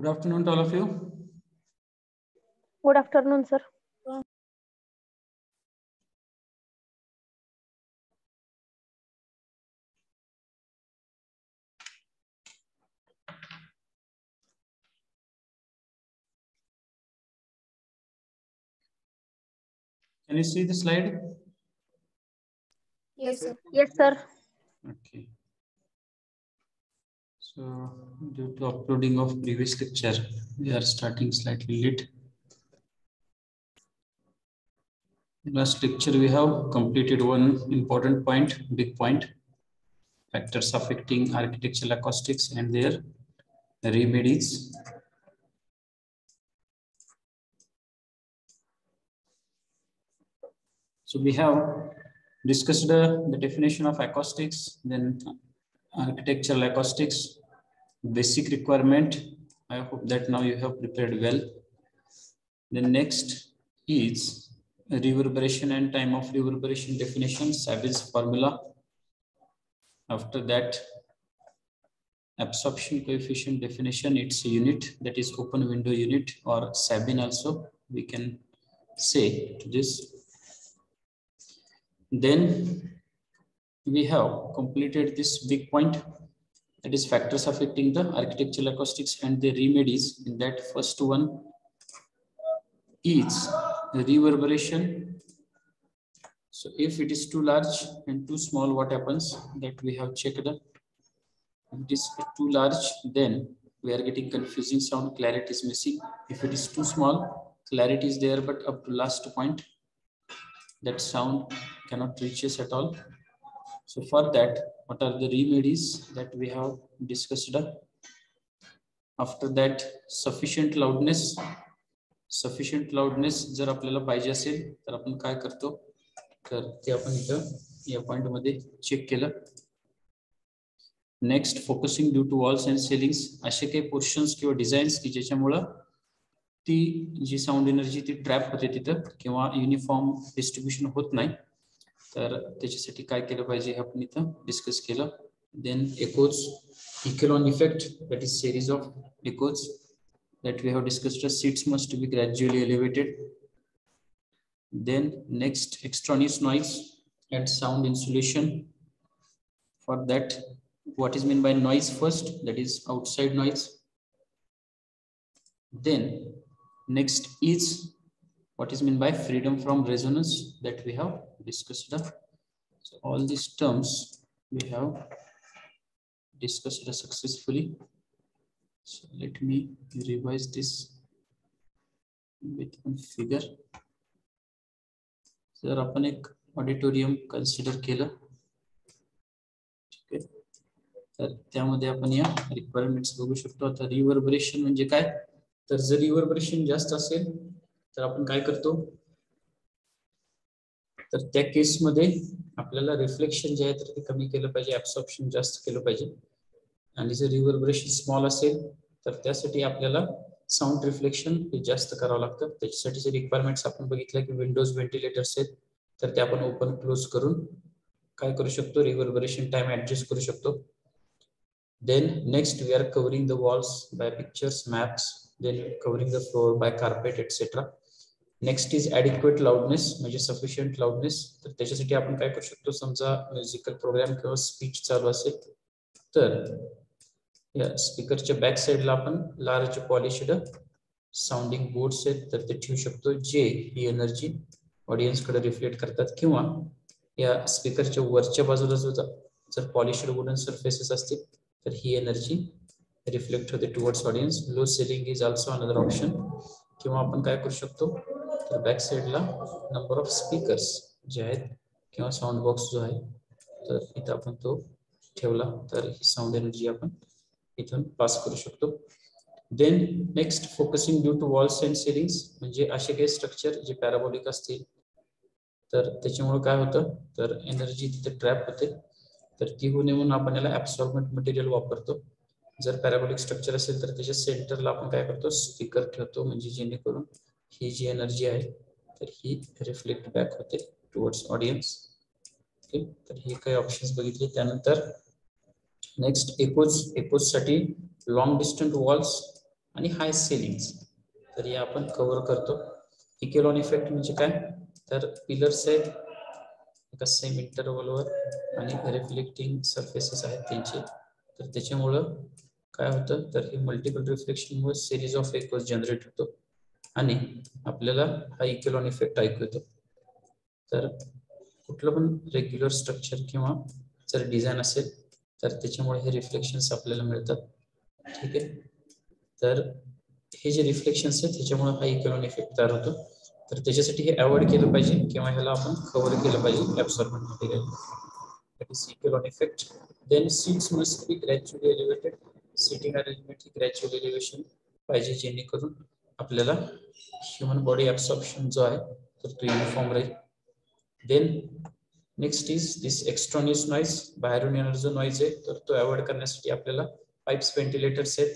Good afternoon to all of you. Good afternoon, sir. Can you see the slide? Yes, sir. Yes, sir. Okay. So due to uploading of previous lecture, we are starting slightly late. Last lecture, we have completed one important point, big point, factors affecting architectural acoustics and their remedies. So we have discussed uh, the definition of acoustics, then architectural acoustics, basic requirement. I hope that now you have prepared well. The next is reverberation and time of reverberation definition, Sabin's formula. After that, absorption coefficient definition, it's unit that is open window unit or Sabin also we can say to this. Then we have completed this big point that is factors affecting the architectural acoustics and the remedies in that first one is reverberation. So if it is too large and too small, what happens that we have checked. If it is too large, then we are getting confusing sound, clarity is missing. If it is too small, clarity is there, but up to last point, that sound cannot reach us at all. So for that, what are the remedies that we have discussed? After that, sufficient loudness. Sufficient loudness जर आपल्याला पाहिजे असेल तर आपण काय करतो तर ते आपण इथं या पॉइंटमध्ये चेक केलं next focusing due to walls and ceilings असे काही पोर्शन्स किंवा डिझाईन्स की ज्याच्यामुळं ती जी साऊंड एनर्जी ती ट्रॅप होते तिथं किंवा युनिफॉर्म डिस्ट्रीब्युशन होत नाही तर त्याच्यासाठी काय केलं पाहिजे हे आपण इथं डिस्कस केलं then echoes echelon effect that is series of echoes that we have discussed seats must be gradually elevated then next extraneous noise and sound insulation for that what is meant by noise first that is outside noise then next is what is meant by freedom from resonance that we have discussed so all these terms we have discussed successfully. So let me revise this with one figure. जर आपण एक auditorium consider केलं. ठीक आहे. तर त्यामध्ये आपण या रिक्वायरमेंट्स बघू शकतो. आता रिव्हर्बरेशन म्हणजे काय? तर जर रिव्हर्बरेशन जास्त असेल तर आपण काय करतो? तर त्या केसमध्ये आपल्याला रिफ्लेक्शन जे आहे तर ते कमी केलं पाहिजे ऍब्सॉर्प्शन जास्त केलं पाहिजे. आणि जर रिव्हर्बरेशन स्मॉल असेल तर त्यासाठी आपल्याला साऊंड रिफ्लेक्शन हे जास्त करावं लागतं. त्याच्यासाठी जे रिक्वायरमेंट्स आपण बघितलं की विंडोज व्हेंटिलेटर्स आहेत तर ते आपण ओपन क्लोज करून काय करू शकतो? रिव्हर्बरेशन टाइम ऍडजस्ट करू शकतो. Then next we are covering the walls by pictures maps then covering the floor by carpet etcetera next is adequate loudness म्हणजे सफिशियंट लाउडनेस तर त्याच्यासाठी आपण काय करू शकतो? समजा म्युझिकल प्रोग्राम किंवा स्पीच चालू असेल तर या स्पीकरच्या बॅक साईडला आपण लार्ज पॉलिशड साऊंडिंग बोर्ड्स आहेत तर ते ठेवू शकतो जे ही एनर्जी ऑडियन्सकडे रिफ्लेक्ट करतात. किंवा या स्पीकरच्या वरच्या बाजूला जो जर पॉलिशड वुडन सरफेसेस असतील तर ही एनर्जी रिफ्लेक्ट होते towards audience low ceiling is also another option किंवा आपण काय करू शकतो? तर बॅक साईडला नंबर ऑफ स्पीकर्स जे आहेत किंवा साऊंड बॉक्स जो आहे तर इथं आपण तो ठेवला तर ही साऊंड एनर्जी आपण इथून पास करू शकतो. Then next focusing due to walls and ceilings म्हणजे असे काही स्ट्रक्चर जे पॅराबॉलिक असतील तर त्याच्यामुळे काय होतं? तर एनर्जी तिथे ट्रॅप होते. तर ती होऊ नये म्हणून आपण याला ऍब्सॉर्बमेंट मटेरियल वापरतो. जर पॅराबॉलिक स्ट्रक्चर असेल तर त्याच्या सेंटरला आपण काय करतो? स्पीकर ठेवतो म्हणजे जेणेकरून ही जी एनर्जी आहे तर ही रिफ्लेक्ट बॅक होते टुवर्ड्स ऑडियन्स ओके तर हे काही ऑप्शन्स बघितले. त्यानंतर नेक्स्ट एकोज एकोजसाठी लॉंग डिस्टंट वॉल्स आणि हाय सेलिंग्स तर या आपण कव्हर करतो. इकेलॉन इफेक्ट म्हणजे काय? तर पिलर्स आहेत एका सेम इंटरवलवर आणि रिफ्लेक्टिंग सरफेसेस आहेत त्यांचे. तर त्याच्यामुळं काय होतं? तर हे मल्टिपल रिफ्लेक्शनमुळे सिरीज ऑफ एकोज जनरेट होतो. आणि आपल्याला हा इक्युलॉन इफेक्ट ऐकू येतो. तर कुठलं पण रेग्युलर स्ट्रक्चर किंवा जर डिझाईन असेल तर त्याच्यामुळे हे रिफ्लेक्शन्स आपल्याला मिळतात. ठीक आहे? तर हे जे रिफ्लेक्शन्स आहेत त्याच्यामुळे हा इक्युलॉन इफेक्ट तयार होतो. तर त्याच्यासाठी हे अवॉइड केलं पाहिजे किंवा ह्याला आपण कव्हर केलं पाहिजे absorbent material that is equivalent effect. Then seats must be gradually elevated. ही ग्रॅज्युअल एलिव्हेशन पाहिजे जेणेकरून आपल्याला ह्युमन बॉडी ऍब्सॉर्प्शन जो आहे तर तो युनिफॉर्म राहील. Then next is this extraneous noise बाहेरून येणार जो नॉईज आहे तर तो अवॉइड करण्यासाठी आपल्याला पाईप्स व्हेंटिलेटर्स आहेत.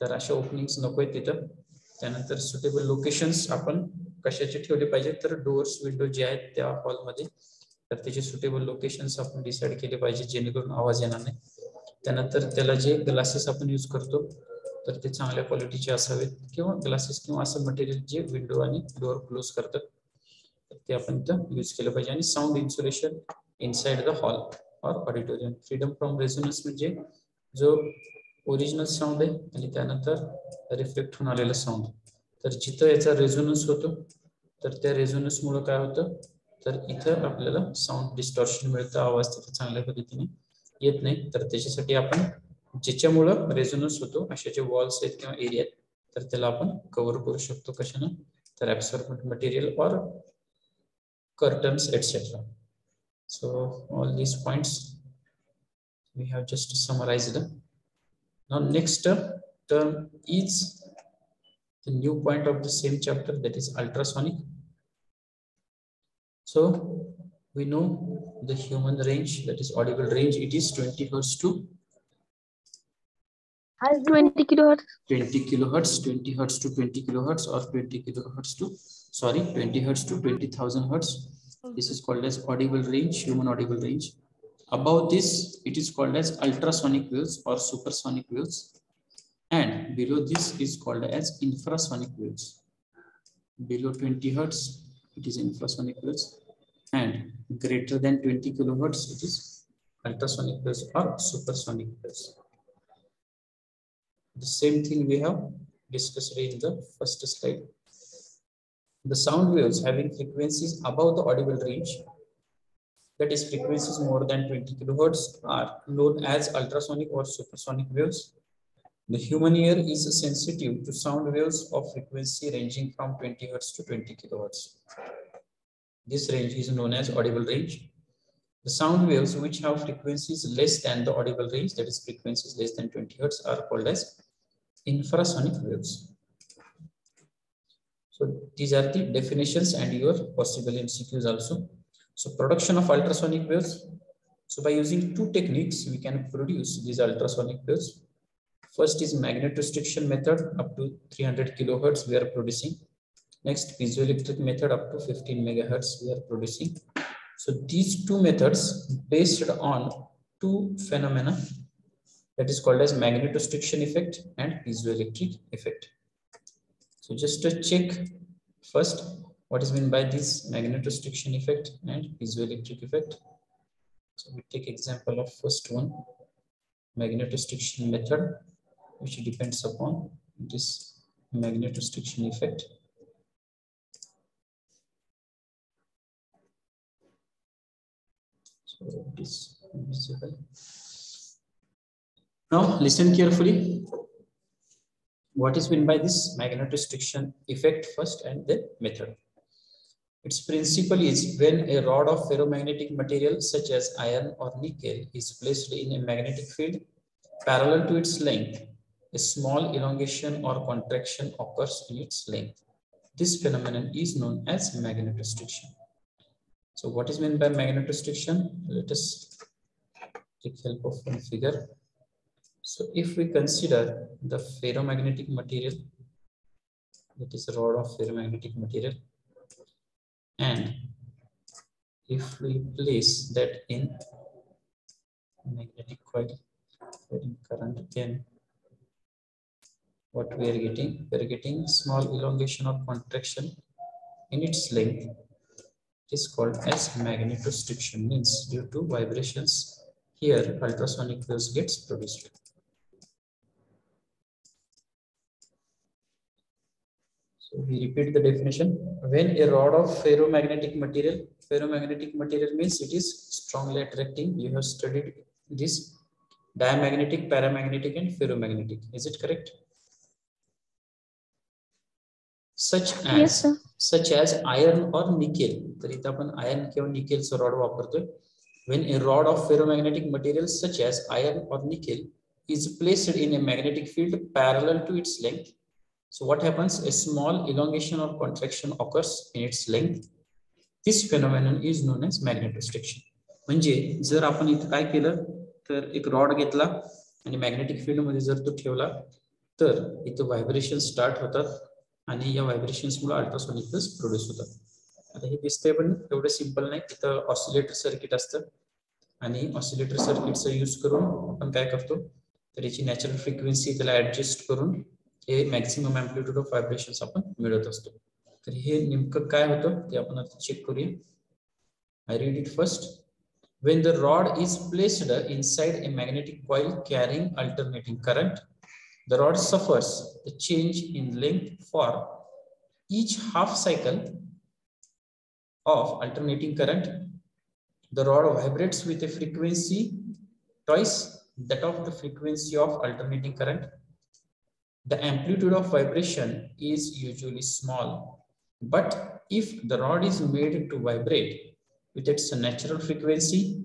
तर अशा ओपनिंग्स नको आहेत तिथं. त्यानंतर सुटेबल लोकेशन्स आपण कशाचे ठेवले पाहिजे? तर डोअर्स विंडो जे आहेत त्या हॉलमध्ये तर त्याचे सुटेबल लोकेशन्स आपण डिसाईड केले पाहिजे जेणेकरून आवाज येणार नाही. त्यानंतर त्याला जे ग्लासेस आपण यूज करतो तर ते चांगल्या क्वालिटीचे असावेत किंवा ग्लासेस किंवा असं मटेरियल जे विंडो आणि डोअर क्लोज करतात ते आपण इथं यूज केलं पाहिजे. आणि sound insulation inside the hall or auditorium freedom from resonance म्हणजे जो ओरिजिनल साऊंड आहे आणि त्यानंतर रिफ्लेक्ट होऊन आलेला साऊंड तर जिथं याचा रेझोनन्स होतो तर त्या रेझोनन्स मुळे काय होतं? तर इथं आपल्याला साऊंड डिस्टॉर्शन मिळतं. आवाज तिथे चांगल्या पद्धतीने येत नाही. तर त्याच्यासाठी आपण ज्याच्यामुळं रेझोनन्स होतो. अशा जे वॉल्स आहेत किंवा एरियात तर त्याला आपण कव्हर करू शकतो कशानं? तर absorb material or curtains etcetera so all these point we have just summarise next term is the new point of the same chapter that is ultrasonic so we know the human range that is audible range it is twenty first to 20 kilohertz? 20 kilohertz 20 hertz to 20 kilohertz or 20 kilohertz to sorry 20 hertz to 20000 hertz. This is called as audible range human audible range. Above this it is called as ultrasonic waves or supersonic waves. And below this is called as infrasonic waves. Below 20 hertz it is infrasonic waves. And greater than 20 kilohertz it is ultrasonic waves or supersonic waves the same thing we have discussed in the first slide the sound waves having frequencies above the audible range, that is frequencies more than 20 kilohertz are known as ultrasonic or supersonic waves. The human ear is sensitive to sound waves of frequency ranging from 20 hertz to 20 kilohertz. This range is known as audible range. The sound waves which have frequencies less than the audible range, that is frequencies less than 20 hertz, are called as infrasonic waves. So these are the definitions and your possible MCQs also. So production of ultrasonic waves. So by using two techniques, we can produce these ultrasonic waves. First is magnetostriction method up to 300 kilohertz we are producing. Next piezoelectric method up to 15 megahertz we are producing. So these two methods based on two phenomena that is called as magnetostriction effect and piezoelectric effect. So just to check first what is meant by this magnetostriction effect and piezoelectric effect. So we take example of first one magnetostriction method which depends upon this magnetostriction effect. So it is visible. Now listen carefully what is meant by this magnetostriction effect first and then method. Its principle is when a rod of ferromagnetic material such as iron or nickel is placed in a magnetic field parallel to its length, a small elongation or contraction occurs in its length. This phenomenon is known as magnetostriction. So what is meant by magnetostriction? Let us take help of one figure. So if we consider the ferromagnetic material, that is a rod of ferromagnetic material, and if we place that in magnetic coil, current then what we are getting? We are getting small elongation or contraction in its length. It is called as magnetostriction means due to vibrations here ultrasonic waves gets produced So we repeat the definition. When a rod of ferromagnetic material, ferromagnetic material means it is strongly attracting. You have studied this diamagnetic, paramagnetic and ferromagnetic. Is it correct? Such as yes, sir. such as iron or nickel. तर इथं आपण iron किंवा निकेलचं rod वापरतोय. When a rod of ferromagnetic material such as iron or nickel is placed in a magnetic field parallel to its length, So what happens? A small elongation or contraction occurs in its length. This phenomenon is known as magnetostriction. म्हणजे जर आपण इथं काय केलं तर एक rod घेतला आणि मॅग्नेटिक फील्डमध्ये जर तो ठेवला तर इथं व्हायब्रेशन स्टार्ट होतात आणि या व्हायब्रेशन्स मुळे अल्ट्रासोनिक प्रोड्यूस होतात आता हे दिसतंय पण एवढं सिंपल नाही तिथं ऑसिलेटर सर्किट असतं आणि ऑसिलेटर सर्किटचा यूज करून आपण काय करतो तर याची नॅचरल फ्रिक्वेन्सी त्याला ऍडजस्ट करून हे मॅक्सिमम अँप्लिट्यूड ऑफ व्हायब्रेशन आपण मिळत असतो तर हे नेमकं काय होतं ते आपण आता चेक करूया I read it first when the rod is placed inside a magnetic coil carrying alternating current the rod suffers a change in length for each half cycle of alternating current the rod vibrates with a frequency twice that of the frequency of alternating current the amplitude of vibration is usually small. But if the rod is made to vibrate with its natural frequency,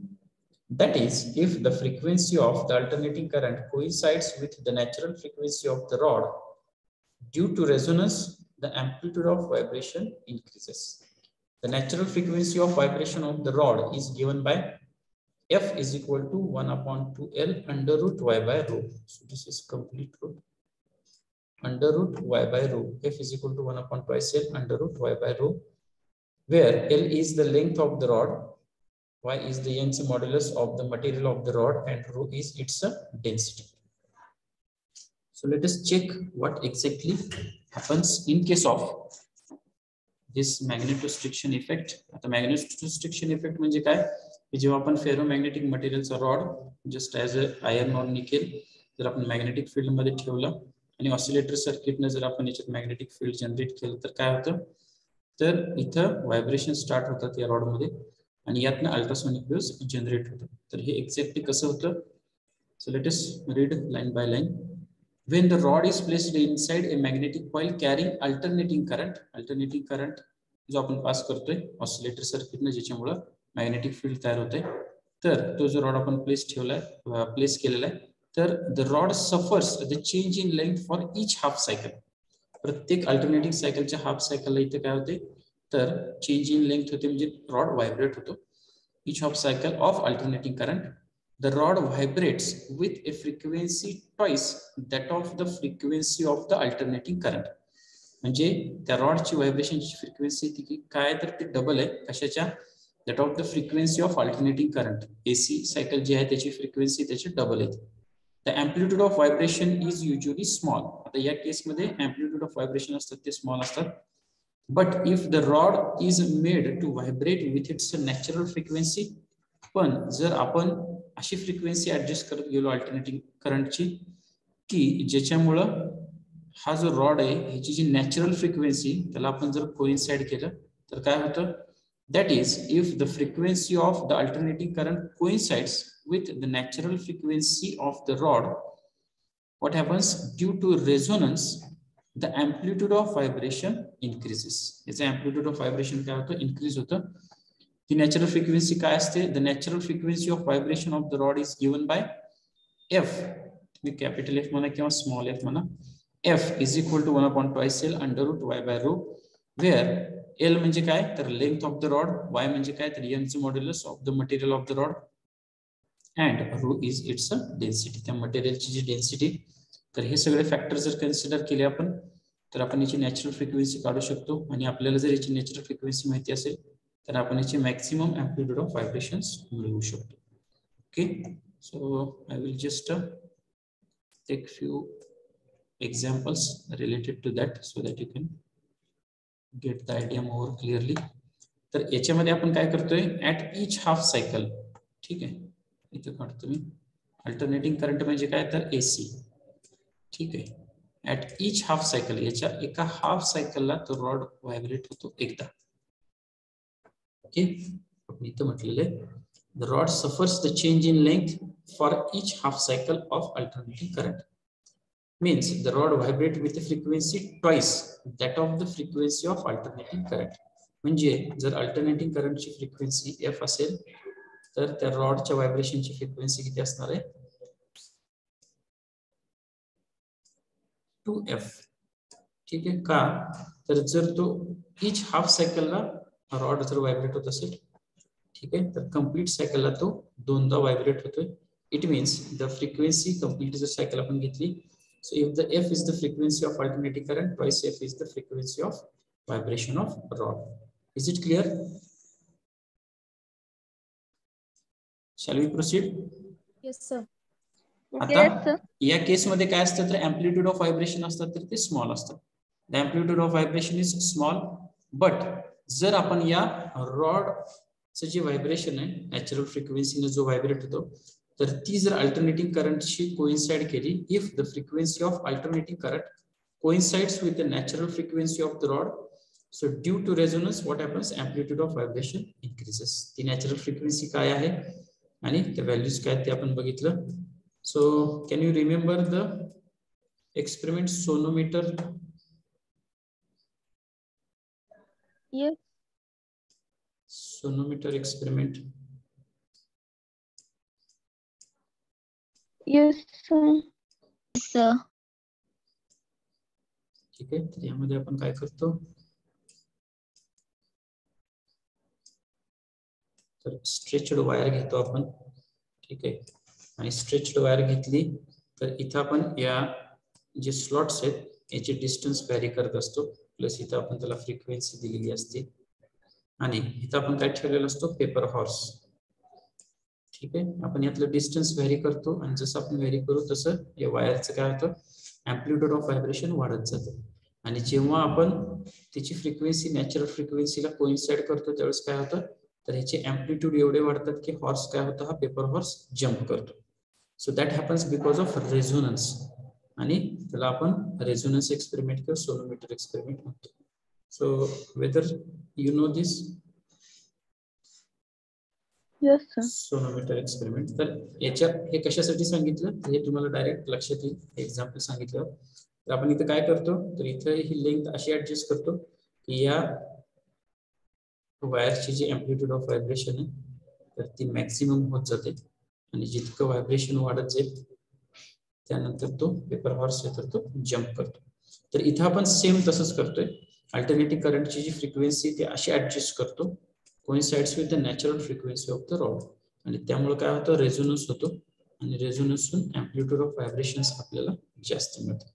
that is, if the frequency of the alternating current coincides with the natural frequency of the rod, due to resonance, the amplitude of vibration increases. The natural frequency of vibration of the rod is given by F is equal to 1 upon 2L under root Y by rho. So this is complete root under root y by rho. F is equal to 1 upon twice L under root y by rho, where L is the length of the rod, y is the Young's modulus of the material of the rod, and rho is its density. So let us check what exactly happens in case of this magnetostriction effect. The magnetostriction effect म्हणजे काय जेव्हा आपण ferromagnetic मटेरियलचा rod just as a iron or nickel जर आपण magnetic field मध्ये ठेवलं आणि ऑसिलेटर सर्किटने जर आपण याच्यात मॅग्नेटिक फील्ड जनरेट केलं तर काय होतं? तर इथं व्हायब्रेशन स्टार्ट होतात या रॉडमध्ये आणि यातनं अल्ट्रासोनिक वेव्स जनरेट होतात. तर हे एक्झॅक्टली कसं होतं? So let us read line by line when the rod is placed inside a magnetic coil carrying alternating current alternating current जो आपण पास करतोय ऑसिलेटर सर्किटने ज्याच्यामुळं मॅग्नेटिक फील्ड तयार होते तर तो जो रॉड आपण प्लेस ठेवलाय प्लेस केलेला आहे तर the rod suffers the change in length for each half cycle प्रत्येक अल्टरनेटिंग सायकलच्या हाफ सायकलला इथे काय होते? तर चेंज इन लेंथ होते म्हणजे रॉड व्हायब्रेट होतो. Each half cycle of alternating current the rod vibrates with a frequency twice that of the frequency of the alternating current म्हणजे त्या रॉडची व्हायब्रेशनची फ्रिक्वेन्सी ती काय तर ती डबल आहे. कशाच्या? That of the frequency of alternating current AC cycle जी आहे त्याची फ्रिक्वेन्सी त्याची डबल आहे the amplitude of vibration is usually small. आता या केसमध्ये मध्ये amplitude of vibration असतात ते स्मॉल असतात. But if the rod is made to vibrate with its natural frequency पण जर आपण अशी फ्रिक्वेन्सी ऍडजस्ट करत गेलो अल्टरनेटिंग करंटची की ज्याच्यामुळं हा जो रॉड आहे ह्याची जी नॅचरल फ्रिक्वेन्सी त्याला आपण जर कोइन्साइड केलं तर काय होतं? That is if the frequency of the alternating current coincides with the natural frequency of the rod, what happens due to resonance, the amplitude of vibration increases. Its amplitude of vibration काय होतं increase होतं. The natural frequency काय असते? The natural frequency of vibration of the rod is given by F. तुम्ही capital F म्हणा किंवा small f म्हणा. F is equal to 1 upon twice L under root y by rho, where L म्हणजे काय तर length of the rod, Y म्हणजे काय तर Young's modulus of the material of the rod, and rho is its a density त्या मटेरियलची जी density तर हे सगळे फॅक्टर जर कन्सिडर केले आपण तर आपण याची नॅचरल फ्रिक्वेन्सी काढू शकतो. आणि आपल्याला जर याची नॅचरल फ्रिक्वेन्सी माहिती असेल तर आपण याची मॅक्सिमम अँप्लिट्यूड ऑफ व्हायब्रेशन्स मिळवू शकतो. Okay so I will just take few examples related to that so that you can get the idea more clearly तर याच्यामध्ये आपण काय करतोय? ऍट इच हाफ सायकल ठीक आहे? इथे काढतो मी. अल्टरनेटिंग करंट म्हणजे काय? तर एसी ठीक आहे. ऍट इच हाफ सायकल याच्या एका हाफ सायकलला तो रॉड व्हायब्रेट होतो एकदा. ओके इथं म्हटलेले the rod suffers the change in length for each half cycle of alternating current means the rod vibrate with frequency frequency that of the frequency of alternating current म्हणजे जर alternating करंटची frequency F असेल तर त्या रॉडच्या व्हायब्रेशनची frequency किती असणार आहे? Two F. ठीक आहे का? तर जर तो इच हाफ सायकलला रॉड जर व्हायब्रेट होत असेल ठीक आहे तर कंप्लीट सायकलला तो दोनदा व्हायब्रेट होतोय. It means the frequency complete जर सायकल आपण घेतली so if the F is the frequency of alternative current twice F is the frequency of vibration of rod is it clear Shall we proceed? Yes, sir. आता या केसमध्ये काय असतं तर amplitude of vibration असतात तर ते स्मॉल असतात. The amplitude of vibration is small but जर आपण या रॉडचं जे व्हायब्रेशन आहे नॅचरल फ्रिक्वेन्सीने जो व्हायब्रेट होतो तर ती जर अल्टरनेटिंग करंटशी कोइन्साइड केली if the frequency of alternating current coincides with the natural frequency of the rod so due to resonance what happens amplitude of vibration increases ती नॅचरल फ्रिक्वेन्सी काय आहे? आणि त्या व्हॅल्यूज काय ते आपण बघितलं. So can you remember the experiment sonometer. Sonometer experiment. ठीक आहे तर यामध्ये आपण काय करतो? तर स्ट्रेच्ड वायर घेतो आपण. ठीक आहे. आणि स्ट्रेच्ड वायर घेतली तर इथं आपण या जे स्लॉट्स आहेत याचे डिस्टन्स व्हॅरी करत असतो. प्लस इथं आपण त्याला फ्रिक्वेन्सी दिलेली असते. आणि इथं आपण काय ठेवलेलं असतो? पेपर हॉर्स ठीक आहे. आपण यातलं डिस्टन्स व्हॅरी करतो. आणि जसं आपण व्हॅरी करू तसं या वायरचं काय होतं? अँप्लिट्यूड ऑफ व्हायब्रेशन वाढत जातं. आणि जेव्हा आपण त्याची फ्रिक्वेन्सी नॅचरल फ्रिक्वेन्सीला कोइन्साइड करतो त्यावेळेस काय होतं? तर ह्याचे अँप्लिट्यूड एवढे वाढतात की हॉर्स काय होतं? हा पेपर हॉर्स जम्प करतो. So that happens because of resonance आणि त्याला आपण रेझोनन्स एक्सपेरिमेंट किंवा सोनोमीटर एक्सपेरिमेंट म्हणतो. So whether you know this. Sonometer experiment तर याच्या हे कशासाठी सांगितलं? हे तुम्हाला डायरेक्ट लक्षात येईल. एक्झाम्पल सांगितलं तर आपण इथं काय करतो? तर इथं ही लेंथ अशी ऍडजस्ट करतो की या वायरची जी अँप्लिट्यूड ऑफ व्हायब्रेशन आहे तर ती मॅक्सिमम होत जाते. आणि जितकं व्हायब्रेशन वाढत जाईल त्यानंतर तो पेपर हॉर्स आहे तर तो जम्प करतो. तर इथं आपण सेम तसंच करतोय. अल्टरनेटिव्ह करंटची जी फ्रिक्वेन्सी ती अशी ऍडजस्ट करतो. Coincides with the natural frequency of the rod आणि त्यामुळे काय होतं? रेझोनन्स होतो. आणि रेझोनन्स अँप्लिट्यूड ऑफ व्हायब्रेशन्स आपल्याला जास्त मिळतात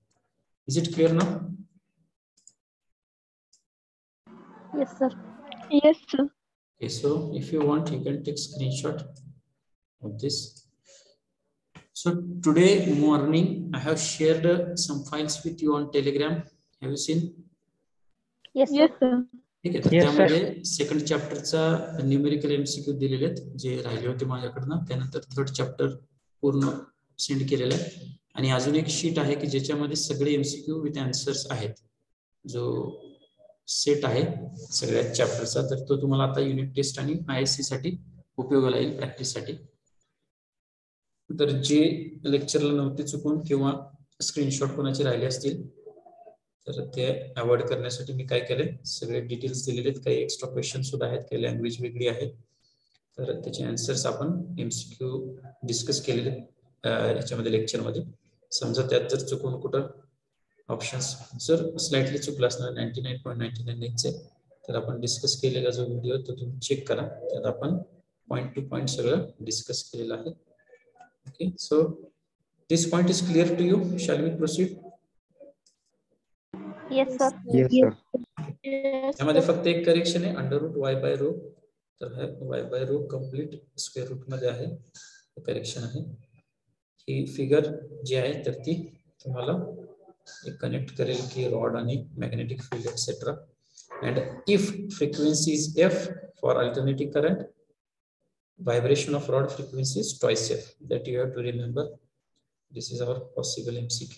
इज इट क्लिअर ना yes sir Yes, sir. Okay, so if you want, you can take screenshot of this. So today morning, I have shared uh, some files with you on Telegram. Have you seen? Yes, yes, sir. ठीक आहे तर. त्यामध्ये second चॅप्टरचा numerical MCQ दिलेले आहेत जे राहिले होते माझ्याकडनं त्यानंतर थर्ड चॅप्टर पूर्ण सेंड केलेलं आहे आणि अजून एक शीट आहे की ज्याच्यामध्ये सगळे एमसीक्यू विथ आन्सर्स आहेत जो सेट आहे सगळ्या चॅप्टरचा तर तो तुम्हाला आता युनिट टेस्ट आणि आय एस सी साठी उपयोगाला येईल प्रॅक्टिससाठी तर जे लेक्चरला नव्हते चुकून किंवा स्क्रीनशॉट कोणाचे राहिले असतील तर ते अवॉइड करण्यासाठी मी काय केलंय सगळे डिटेल्स दिलेले आहेत. काही एक्स्ट्रा क्वेश्चन सुद्धा आहेत काही लँग्वेज वेगळी आहे. तर त्याचे आन्सर्स आपण एमसीक्यू डिस्कस केलेले आहेत, याच्यामध्ये लेक्चरमध्ये समजा त्यात जर चुकून कुठं ऑप्शन्स जर स्लाइटली चुकलं असणार ninety nine point ninety nine तर आपण डिस्कस केलेला जो व्हिडिओ तो तुम्ही चेक करा. त्यात आपण पॉईंट टू पॉईंट सगळं डिस्कस केलेलं आहे. Okay so this point is clear to you shall we proceed त्यामध्ये फक्त एक करेक्शन आहे. Under root Y by rho तर Y by rho complete square रूटमध्ये आहे. करेक्शन आहे. ही फिगर जी आहे तर ती तुम्हाला कनेक्ट करेल की रॉड आणि magnetic field etcetera and if frequency is F for alternative current vibration of rod frequency is twice f that you have to remember this is our possible mcq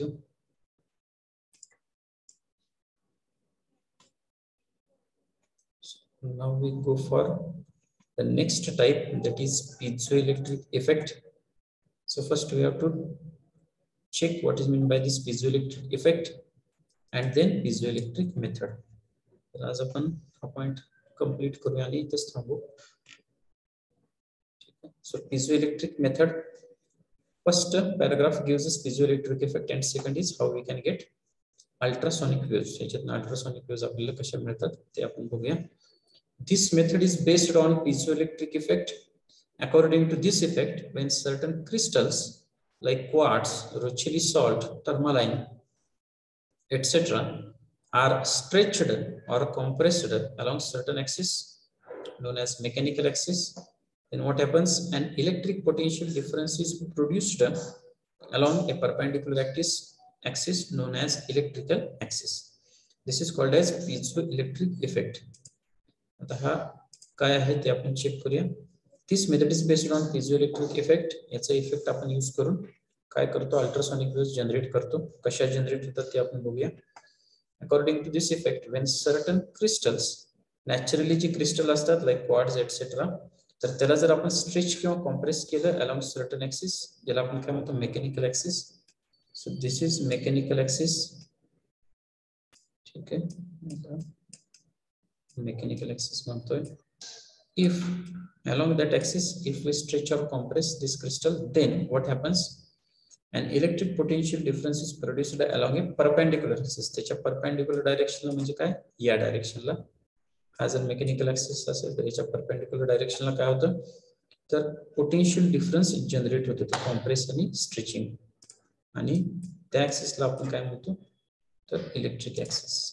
so now we go for the next type that is piezoelectric effect so first we have to check what is meant by this piezoelectric effect and then piezoelectric method तर आज आपण हा point complete करूया आणि इथेच थांबू So piezoelectric method. First paragraph gives us piezoelectric effect and second is how we can get ultrasonic waves. याच्यातनं ultrasonic waves आपल्याला कशा मिळतात ते आपण बघूया. This method is based on piezoelectric effect. According to this effect, when certain crystals like quartz, Rochelle salt, tourmaline, etc. are stretched or compressed along certain axis known as mechanical axis then what happens an electric potential difference is produced along a perpendicular axis axis known as electrical axis this is called as piezoelectric effect आता हा काय आहे ते आपण check करूया this method is based on piezoelectric effect याचा effect आपण use करून काय करतो? अल्ट्रासॉनिक वेव्ह जनरेट करतो. कशा जनरेट होतात ते आपण बघूया. According to this effect when certain crystals naturally G crystal असतात लाईक क्वाड्स एटसेट्रा तर त्याला जर आपण स्ट्रेच किंवा कॉम्प्रेस केलं अलॉंग सर्टन ऍक्सिस ज्याला आपण काय म्हणतो? Mechanical axis so this is mechanical axis ठीक आहे. मेकॅनिकल ऍक्सिस म्हणतोय. If along that axis if we stretch or compress this crystal then what happens? An electric potential difference is produced along a perpendicular. Axis त्याच्या perpendicular direction म्हणजे काय? या डायरेक्शनला हा जर mechanical axis असेल तर याच्या परपेंडिक्युलर डायरेक्शनला काय होतं? तर पोटेन्शियल डिफरन्स जनरेट होतं ते कॉम्प्रेस आणि स्ट्रेचिंग आणि त्या ऍक्सिसला आपण काय म्हणतो? तर electric axis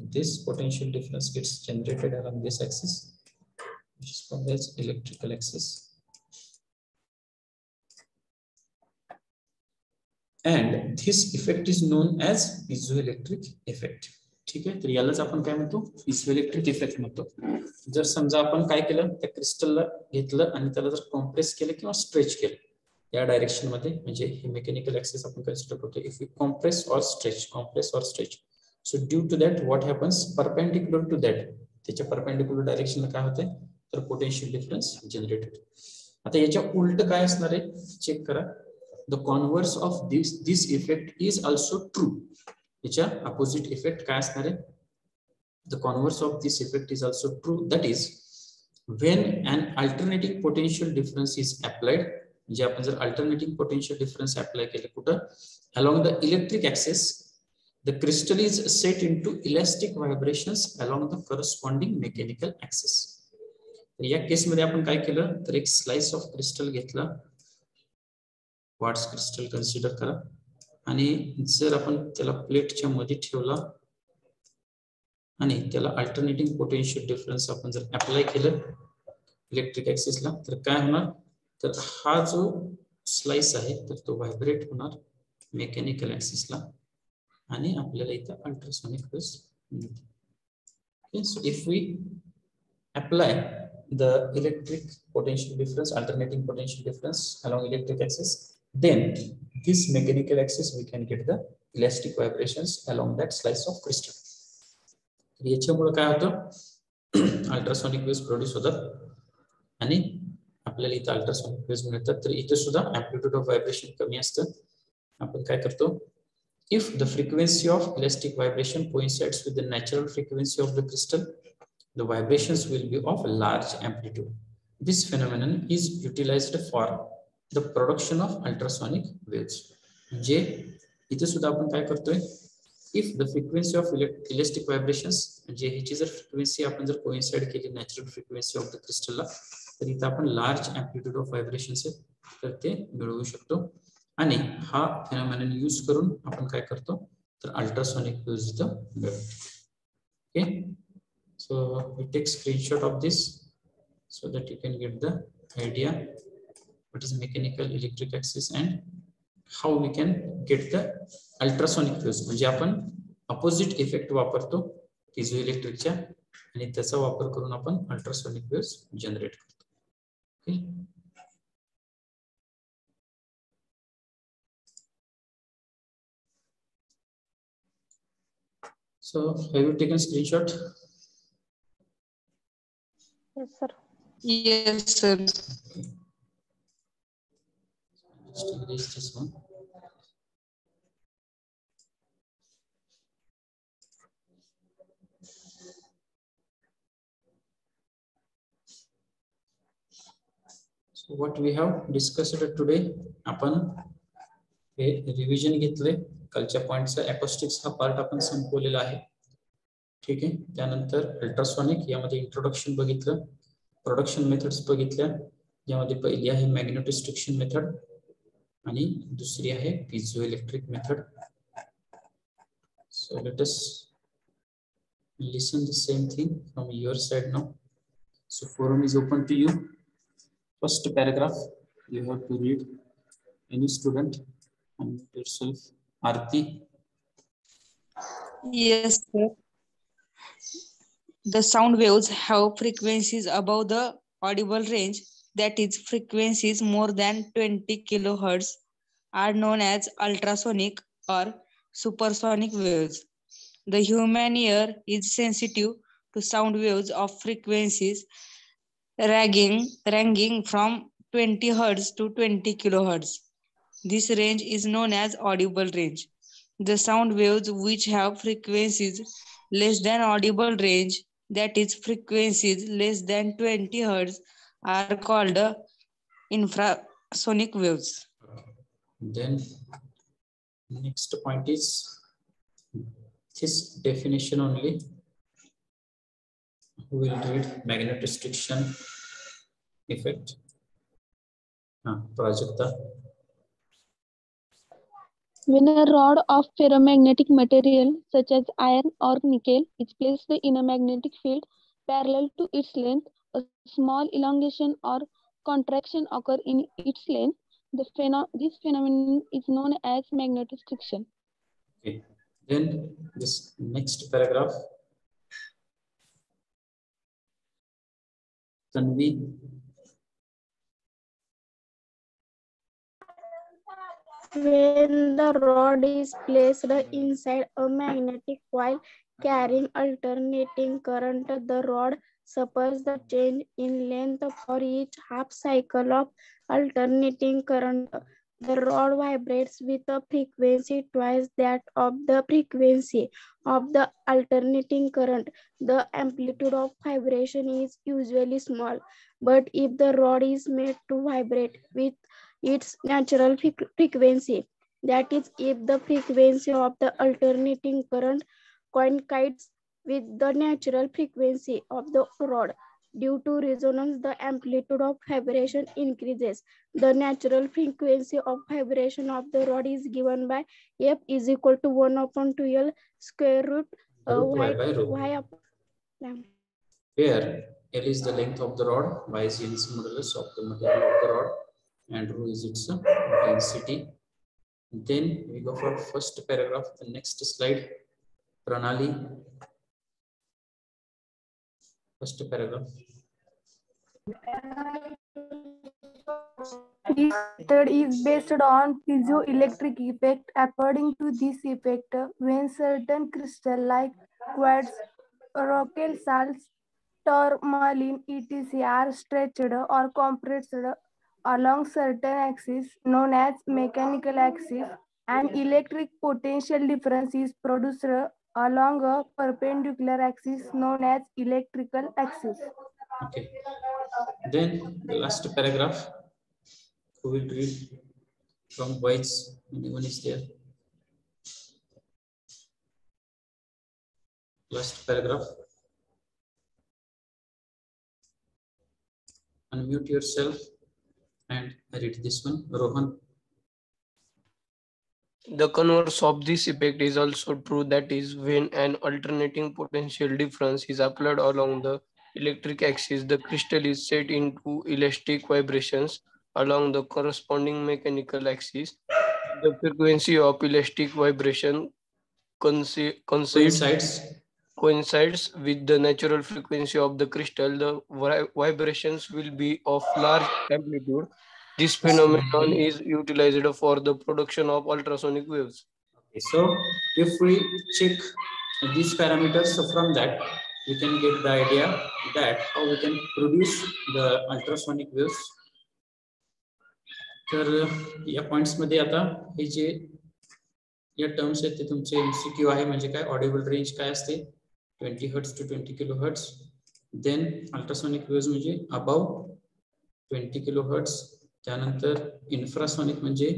this potential difference gets generated along this axis which is called as electrical axis. And this effect is known as piezoelectric effect. ठीक आहे? तर यालाच आपण काय म्हणतो? इलेक्ट्रिक इफेक्ट म्हणतो. जर समजा आपण काय केलं? त्या क्रिस्टलला घेतलं आणि त्याला जर कॉम्प्रेस केलं किंवा स्ट्रेच केलं. या डायरेक्शनमध्ये म्हणजे हे मेकॅनिकल ऍक्सेस आपण कन्सिडर करतो. If you compress or stretch compress or stretch so due to that what happens perpendicular to that त्याच्या परपेंडिक्युलर डायरेक्शनला काय होतंय? तर पोटेन्शियल डिफरन्स जनरेट होतो आता याच्या उलट काय असणार आहे चेक करा the converse of this this effect is also true याच्या अपोजिट इफेक्ट काय असणार आहे the converse of this effect is also true that is when an alternating potential difference is applied म्हणजे आपण जर अल्टरनेटिंग पोटेन्शियल डिफरन्स अप्लाय केले कुठं along the electric axis the crystal is set into elastic vibrations along the corresponding mechanical तर या केसमध्ये आपण काय केलं? तर एक स्लाइस ऑफ क्रिस्टल घेतला. क्वार्ट्स क्रिस्टल कन्सिडर करा. आणि जर आपण त्याला प्लेटच्या मध्ये ठेवला आणि त्याला अल्टरनेटिंग पोटेन्शियल डिफरन्स आपण जर अप्लाय केलं इलेक्ट्रिक ऍक्सिसला तर काय होणार? तर हा जो स्लाइस आहे तर तो व्हायब्रेट होणार मेकॅनिकल ऍक्सिसला आणि आपल्याला इथं अल्ट्रासॉनिक वेव्स मिळते. So if we apply the electric potential difference, alternating potential difference along electric axis, then this mechanical axis we can get the elastic vibrations along that slice of crystal. याच्यामुळे काय होतं ultrasonic waves produce होतात आणि आपल्याला इथं ultrasonic waves मिळतात तर इथे सुद्धा अँप्लिट्यूड ऑफ व्हायब्रेशन कमी असतं आपण काय करतो if the frequency of elastic vibration coincides with the natural frequency of the crystal the vibrations will be of large amplitude. This phenomenon is utilized for the production of ultrasonic waves. म्हणजे इथे सुद्धा आपण काय करतोय if the frequency of elastic vibrations म्हणजे ह्याची जर frequency आपण जर कोइन्साइड केली नॅचरल फ्रिक्वेन्सी ऑफ द क्रिस्टलला तर इथं आपण लार्ज अँप्लिट्यूड ऑफ व्हायब्रेशन्स आहेत तर ते मिळवू शकतो आणि हा फेनॉमेनन यूज करून आपण काय करतो तर अल्ट्रासॉनिक वेव्स इथं मिळवतो okay So we take screenshot of this so that you can get the idea what is mechanical electric axis and how we can get the ultrasonic waves म्हणजे आपण अपोजिट इफेक्ट वापरतो piezo इलेक्ट्रिकच्या आणि त्याचा वापर करून आपण अल्ट्रासॉनिक वेव्स जनरेट करतो okay So have you taken screenshot? Yes, sir. Yes, sir. Just erase this one. So what we have discussed today, आपण हे रिव्हिजन घेतले कालच्या पॉइंटचा अकोस्टिक्स हा पार्ट आपण संपवलेला आहे ठीक है अल्ट्रासोनिक इंट्रोडक्शन बगित प्रोडक्शन मेथड्स बगित पैली है मैग्नेटिस्ट्रिक्शन मेथड दुसरी है piezo electric method so let's listen the same thing from your side now so forum is open to you first paragraph you have to read any student and your Aarti yes sir The sound waves have frequencies above the audible range, that is, frequencies more than 20 kilohertz, are known as ultrasonic or supersonic waves. The human ear is sensitive to sound waves of frequencies ranging, ranging from 20 hertz to 20 kilohertz. This range is known as audible range. The sound waves which have frequencies less than audible range, that is frequencies less than 20 hertz, are called uh, infrasonic waves. then next point is this definition only. We will read magnetostriction effect. Ah prajakta When a rod of ferromagnetic material such as iron or nickel is placed in a magnetic field parallel to its length, a small elongation or contraction occur in its length. Pheno- this phenomenon is known as magnetostriction. okay then this next paragraph tanvi When the rod is placed inside a magnetic coil carrying alternating current, the rod suffers the change in length for each half cycle of alternating current. The rod vibrates with a frequency twice that of the frequency of the alternating current. The amplitude of vibration is usually small, but if the rod is made to vibrate with its natural frequency. That is, if the frequency of the alternating current coincides with the natural frequency of the rod. Due to resonance, the amplitude of vibration increases. The natural frequency of vibration of the rod is given by F is equal to 1 upon 2L square root uh, y y, by rho. y upon lambda. where L is the length of the rod, Y is Young's modulus of the material of the rod, and rho is its density. Then we go for first paragraph, the next slide, Pranali. First paragraph. This method is based on piezoelectric effect. According to this effect, when certain crystal like quartz, rocket salts, tourmaline, etc. are stretched or compressed along certain axes known as mechanical axis, an electric potential difference is produced along a perpendicular axis known as electrical axis. Okay. Then the last paragraph. Who will read from White's? Anyone is there? Last paragraph. Unmute yourself and read this one. Rohan. The converse of this effect is also true. That is, when an alternating potential difference is applied along the electric axis, the crystal is set into elastic vibrations along the corresponding mechanical axis. The frequency of elastic vibration coincides, coincides with the natural frequency of the crystal. The vibrations will be of large amplitude. This phenomenon is utilized for the production of ultrasonic waves. Okay, so if we check these parameters, so from that we can get the idea that how we can produce the ultrasonic waves. तर या points मध्ये आता हे जे या terms आहेत ते तुमचे एमसीक्यू आहे म्हणजे काय ऑडिबल रेंज काय असते twenty hertz to twenty kilo hertz then ultrasonic waves म्हणजे अबाव ट्वेंटी किलो हर्ट्स त्यानंतर इन्फ्रासॉनिक म्हणजे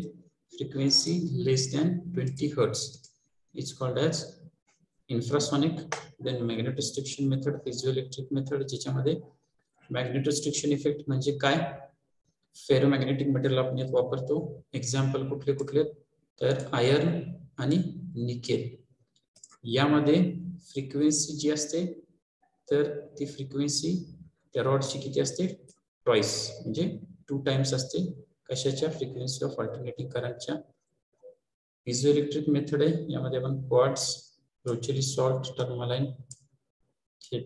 frequency less than twenty hertz it's called as infrasonic then magnetostriction method piezoelectric method ज्याच्यामध्ये magnetostriction effect म्हणजे काय? Ferromagnetic material आपण यात वापरतो. Example कुठले कुठले? तर आयर्न आणि निकेल यामध्ये फ्रिक्वेन्सी जी असते तर ती फ्रिक्वेन्सी त्या रॉडची किती असते? ट्वाईस म्हणजे टू टाइम्स असते. कशाच्या? फ्रिक्वेन्सी ऑफ अल्टरनेटिंग करंटच्या इलेक्ट्रिक मेथड आहे. यामध्ये आपण क्वार्ट्स रोचेरी सॉल्ट टर्मालाईन हे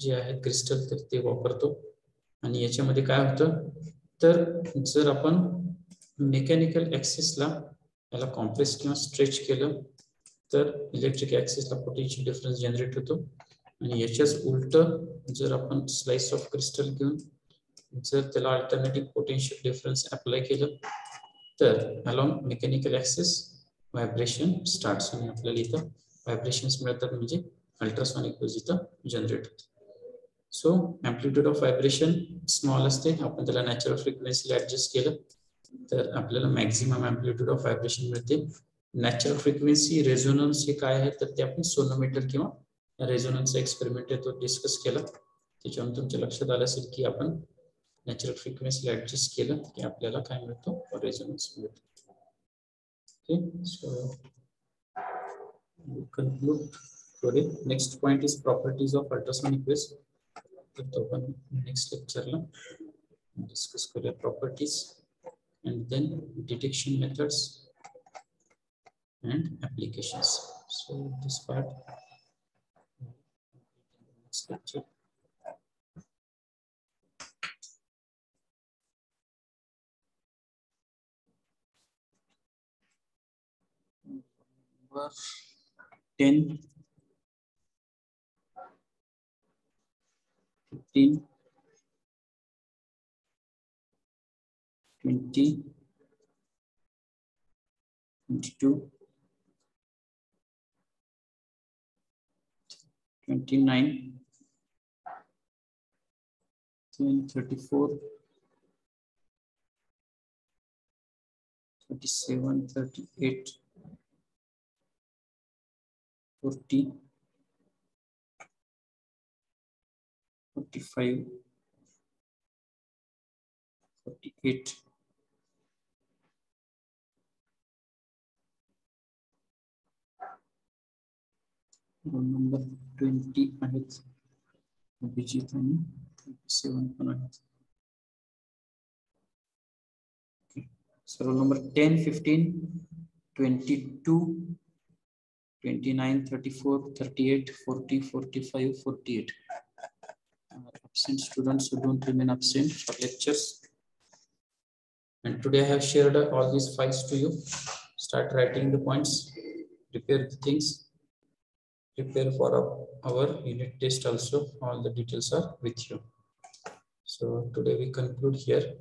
जे आहेत क्रिस्टल तर ते वापरतो. आणि याच्यामध्ये काय होतं? तर जर आपण मेकॅनिकल ऍक्सेसला याला कॉम्प्रेस किंवा स्ट्रेच केलं तर इलेक्ट्रिक ऍक्सिसला पोटेन्शियल डिफरन्स जनरेट होतो. आणि याच्याच उलट जर आपण स्लाइस ऑफ क्रिस्टल घेऊन जर त्याला अल्टरनेटिव्ह पोटेन्शियल डिफरन्स अप्लाय केलं तर along mechanical axis vibration start आणि आपल्याला इथं. व्हायब्रेशन्स मिळतात म्हणजे अल्ट्रासॉनिक वेज इथं जनरेट होते so amplitude of vibration small असते. आपण त्याला नॅचरल फ्रिक्वेन्सीला ऍडजस्ट केलं तर आपल्याला मॅक्झिमम अँप्लिट्यूड ऑफ व्हायब्रेशन मिळते. नॅचरल फ्रिक्वेन्सी रेझोनन्स हे काय आहे? तर ते आपण सोनोमीटर किंवा रेझोनन्स एक्सपेरिमेंट तो डिस्कस केला. त्याच्यावरून तुमच्या लक्षात आलं असेल की आपण नॅचरल फ्रिक्वेन्सीला ऍडजस्ट केलं की आपल्याला काय मिळतो? रेझोनन्स मिळतो. Okay so conclude today next point is properties of ultrasonic तर तो आपण नेक्स्ट लेक्चरला डिस्कस करूया properties and then detection methods and applications. So this part. Number 10, 15, 20, 22, 29, then 34, 37, 38, 40, 45, 48, roll number 20 आहेत अभिजित 27 7 पण number so 10 15 22 29 34 38 40 45 48 uh, absent students who don't remain absent for lectures. And today i have shared all these files to you. Start writing the points. Prepare the things prepare for our unit test also. All the details are with you. So today we conclude here